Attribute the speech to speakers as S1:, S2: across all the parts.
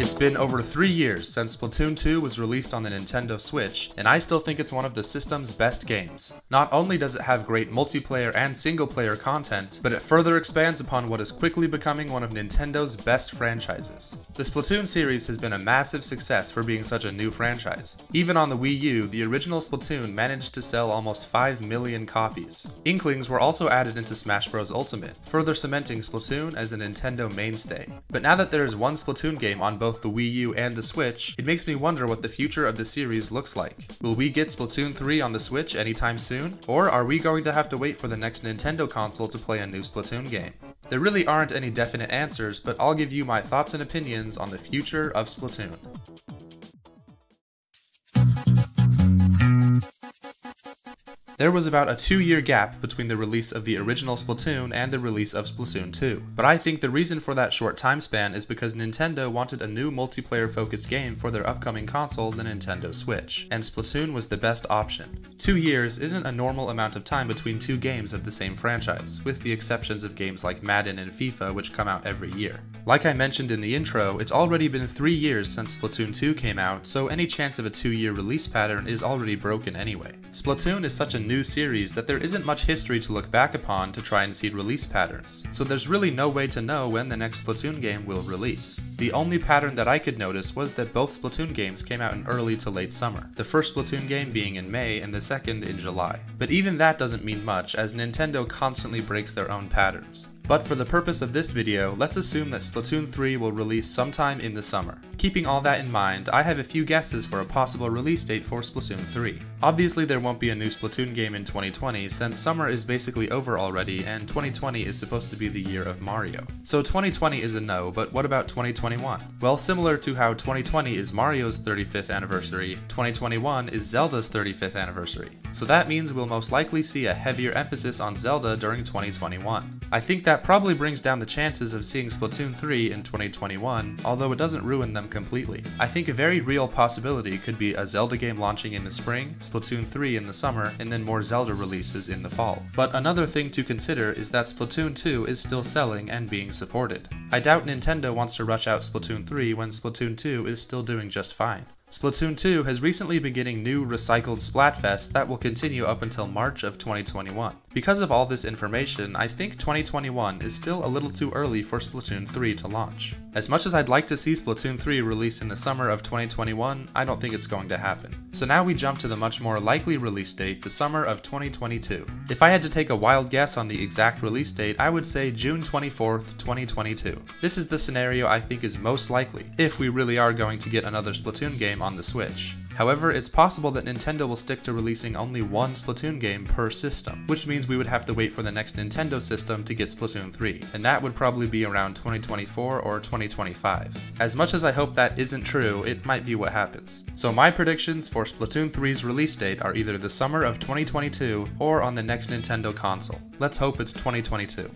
S1: It's been over three years since Splatoon 2 was released on the Nintendo Switch, and I still think it's one of the system's best games. Not only does it have great multiplayer and single player content, but it further expands upon what is quickly becoming one of Nintendo's best franchises. The Splatoon series has been a massive success for being such a new franchise. Even on the Wii U, the original Splatoon managed to sell almost 5 million copies. Inklings were also added into Smash Bros. Ultimate, further cementing Splatoon as a Nintendo mainstay. But now that there is one Splatoon game on both both the Wii U and the Switch, it makes me wonder what the future of the series looks like. Will we get Splatoon 3 on the Switch anytime soon? Or are we going to have to wait for the next Nintendo console to play a new Splatoon game? There really aren't any definite answers, but I'll give you my thoughts and opinions on the future of Splatoon. There was about a two year gap between the release of the original Splatoon and the release of Splatoon 2, but I think the reason for that short time span is because Nintendo wanted a new multiplayer focused game for their upcoming console, the Nintendo Switch, and Splatoon was the best option. Two years isn't a normal amount of time between two games of the same franchise, with the exceptions of games like Madden and FIFA which come out every year. Like I mentioned in the intro, it's already been three years since Splatoon 2 came out, so any chance of a two year release pattern is already broken anyway. Splatoon is such a new series that there isn't much history to look back upon to try and see release patterns, so there's really no way to know when the next Splatoon game will release. The only pattern that I could notice was that both Splatoon games came out in early to late summer, the first Splatoon game being in May and the second in July. But even that doesn't mean much, as Nintendo constantly breaks their own patterns. But for the purpose of this video, let's assume that Splatoon 3 will release sometime in the summer. Keeping all that in mind, I have a few guesses for a possible release date for Splatoon 3. Obviously there won't be a new Splatoon game in 2020 since summer is basically over already and 2020 is supposed to be the year of Mario. So 2020 is a no, but what about 2021? Well similar to how 2020 is Mario's 35th anniversary, 2021 is Zelda's 35th anniversary. So that means we'll most likely see a heavier emphasis on Zelda during 2021. I think that probably brings down the chances of seeing Splatoon 3 in 2021, although it doesn't ruin them completely. I think a very real possibility could be a Zelda game launching in the spring, Splatoon 3 in the summer, and then more Zelda releases in the fall. But another thing to consider is that Splatoon 2 is still selling and being supported. I doubt Nintendo wants to rush out Splatoon 3 when Splatoon 2 is still doing just fine. Splatoon 2 has recently been getting new recycled Splatfests that will continue up until March of 2021. Because of all this information, I think 2021 is still a little too early for Splatoon 3 to launch. As much as I'd like to see Splatoon 3 release in the summer of 2021, I don't think it's going to happen. So now we jump to the much more likely release date, the summer of 2022. If I had to take a wild guess on the exact release date, I would say June 24th, 2022. This is the scenario I think is most likely, if we really are going to get another Splatoon game on the Switch. However, it's possible that Nintendo will stick to releasing only one Splatoon game per system, which means we would have to wait for the next Nintendo system to get Splatoon 3, and that would probably be around 2024 or 2025. As much as I hope that isn't true, it might be what happens. So my predictions for Splatoon 3's release date are either the summer of 2022 or on the next Nintendo console. Let's hope it's 2022.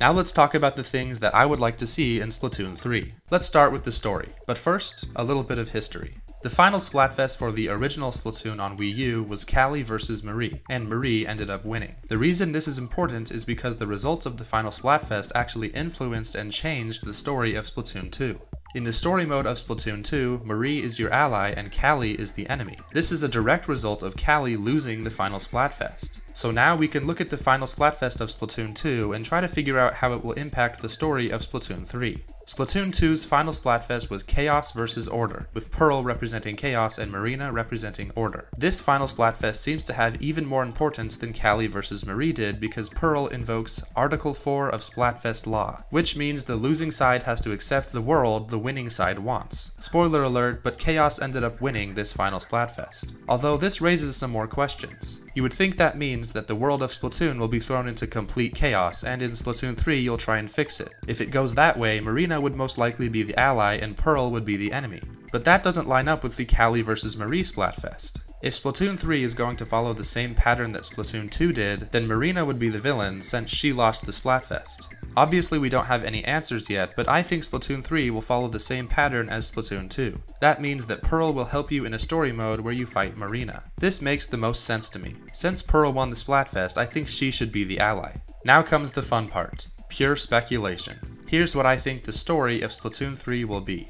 S1: Now let's talk about the things that I would like to see in Splatoon 3. Let's start with the story, but first, a little bit of history. The final Splatfest for the original Splatoon on Wii U was Callie vs Marie, and Marie ended up winning. The reason this is important is because the results of the final Splatfest actually influenced and changed the story of Splatoon 2. In the story mode of Splatoon 2, Marie is your ally and Callie is the enemy. This is a direct result of Callie losing the final Splatfest. So now we can look at the final Splatfest of Splatoon 2 and try to figure out how it will impact the story of Splatoon 3. Splatoon 2's final Splatfest was Chaos vs. Order, with Pearl representing Chaos and Marina representing Order. This final Splatfest seems to have even more importance than Callie vs. Marie did because Pearl invokes Article 4 of Splatfest law, which means the losing side has to accept the world the winning side wants. Spoiler alert, but Chaos ended up winning this final Splatfest. Although this raises some more questions. You would think that means that the world of Splatoon will be thrown into complete chaos, and in Splatoon 3 you'll try and fix it. If it goes that way, Marina would most likely be the ally and Pearl would be the enemy. But that doesn't line up with the Callie vs Marie Splatfest. If Splatoon 3 is going to follow the same pattern that Splatoon 2 did, then Marina would be the villain since she lost the Splatfest. Obviously we don't have any answers yet, but I think Splatoon 3 will follow the same pattern as Splatoon 2. That means that Pearl will help you in a story mode where you fight Marina. This makes the most sense to me. Since Pearl won the Splatfest, I think she should be the ally. Now comes the fun part. Pure speculation. Here's what I think the story of Splatoon 3 will be.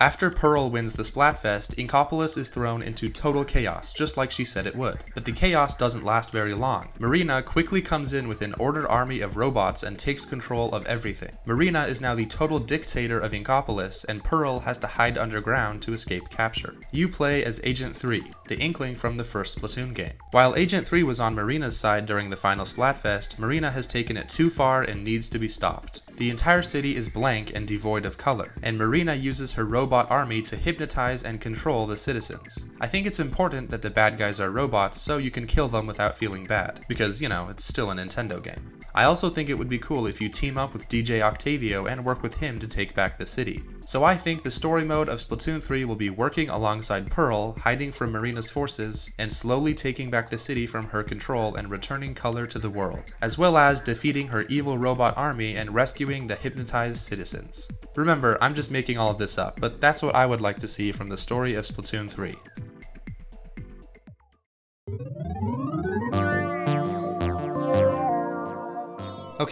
S1: After Pearl wins the Splatfest, Inkopolis is thrown into total chaos, just like she said it would. But the chaos doesn't last very long. Marina quickly comes in with an ordered army of robots and takes control of everything. Marina is now the total dictator of Inkopolis, and Pearl has to hide underground to escape capture. You play as Agent 3, the Inkling from the first Splatoon game. While Agent 3 was on Marina's side during the final Splatfest, Marina has taken it too far and needs to be stopped. The entire city is blank and devoid of color, and Marina uses her robot army to hypnotize and control the citizens. I think it's important that the bad guys are robots so you can kill them without feeling bad, because, you know, it's still a Nintendo game. I also think it would be cool if you team up with DJ Octavio and work with him to take back the city. So I think the story mode of Splatoon 3 will be working alongside Pearl, hiding from Marina's forces, and slowly taking back the city from her control and returning color to the world, as well as defeating her evil robot army and rescuing the hypnotized citizens. Remember, I'm just making all of this up, but that's what I would like to see from the story of Splatoon 3.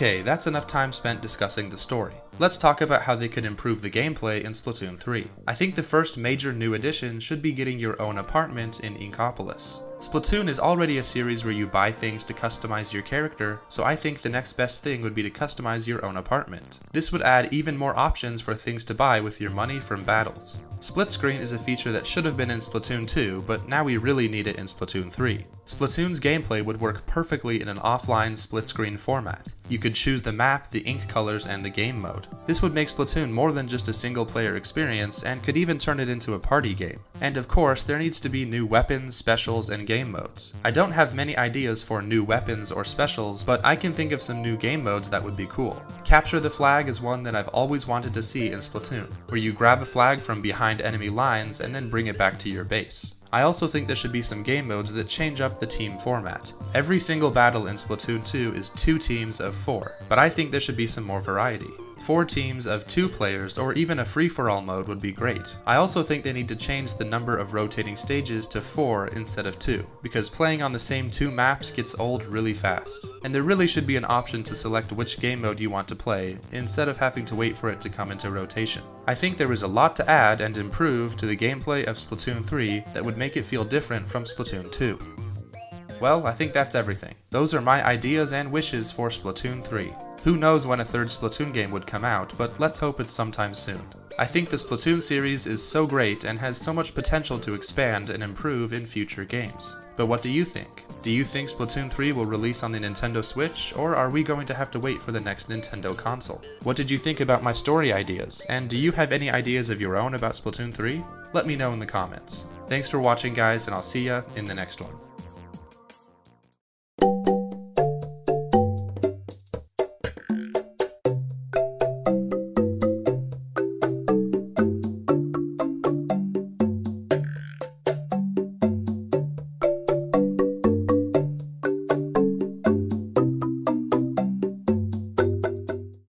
S1: Okay, that's enough time spent discussing the story. Let's talk about how they could improve the gameplay in Splatoon 3. I think the first major new addition should be getting your own apartment in Inkopolis. Splatoon is already a series where you buy things to customize your character, so I think the next best thing would be to customize your own apartment. This would add even more options for things to buy with your money from battles. Split screen is a feature that should have been in Splatoon 2, but now we really need it in Splatoon 3. Splatoon's gameplay would work perfectly in an offline split screen format. You could choose the map, the ink colors, and the game mode. This would make Splatoon more than just a single player experience and could even turn it into a party game. And of course, there needs to be new weapons, specials, and game modes. I don't have many ideas for new weapons or specials, but I can think of some new game modes that would be cool. Capture the flag is one that I've always wanted to see in Splatoon, where you grab a flag from behind enemy lines and then bring it back to your base. I also think there should be some game modes that change up the team format. Every single battle in Splatoon 2 is two teams of four, but I think there should be some more variety. Four teams of two players or even a free-for-all mode would be great. I also think they need to change the number of rotating stages to four instead of two, because playing on the same two maps gets old really fast. And there really should be an option to select which game mode you want to play, instead of having to wait for it to come into rotation. I think there is a lot to add and improve to the gameplay of Splatoon 3 that would make it feel different from Splatoon 2. Well, I think that's everything. Those are my ideas and wishes for Splatoon 3. Who knows when a third Splatoon game would come out, but let's hope it's sometime soon. I think the Splatoon series is so great and has so much potential to expand and improve in future games. But what do you think? Do you think Splatoon 3 will release on the Nintendo Switch, or are we going to have to wait for the next Nintendo console? What did you think about my story ideas, and do you have any ideas of your own about Splatoon 3? Let me know in the comments. Thanks for watching guys, and I'll see ya in the next one.